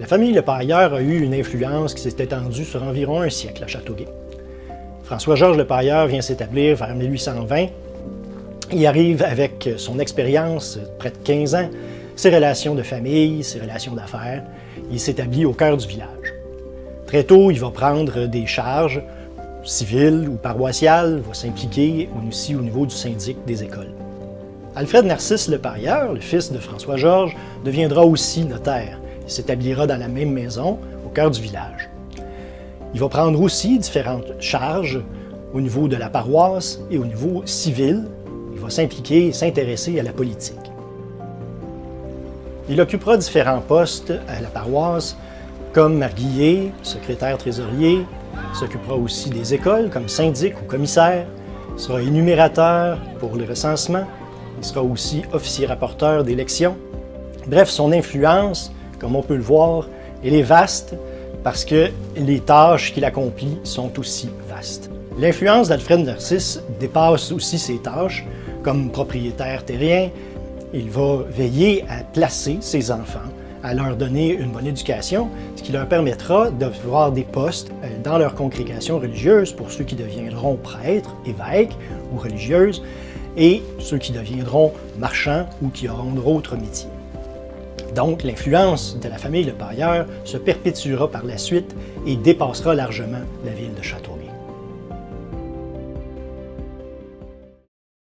La famille Lepailleur a eu une influence qui s'est étendue sur environ un siècle à Châteauguay. François-Georges Lepailleur vient s'établir vers 1820. Il arrive avec son expérience, près de 15 ans, ses relations de famille, ses relations d'affaires. Il s'établit au cœur du village. Très tôt, il va prendre des charges civiles ou paroissiales, va s'impliquer aussi au niveau du syndic des écoles. Alfred Narcisse Lepailleur, le fils de François-Georges, deviendra aussi notaire. S'établira dans la même maison, au cœur du village. Il va prendre aussi différentes charges au niveau de la paroisse et au niveau civil. Il va s'impliquer et s'intéresser à la politique. Il occupera différents postes à la paroisse, comme marguillier, secrétaire trésorier, s'occupera aussi des écoles comme syndic ou commissaire, sera énumérateur pour le recensement, il sera aussi officier rapporteur d'élections. Bref, son influence, comme on peut le voir, elle est vaste parce que les tâches qu'il accomplit sont aussi vastes. L'influence d'Alfred Narcisse dépasse aussi ses tâches. Comme propriétaire terrien, il va veiller à placer ses enfants, à leur donner une bonne éducation, ce qui leur permettra d'avoir des postes euh, dans leur congrégation religieuse pour ceux qui deviendront prêtres, évêques ou religieuses, et ceux qui deviendront marchands ou qui auront d'autres métiers. Donc, l'influence de la famille Le Pailleur se perpétuera par la suite et dépassera largement la ville de Châteauguay.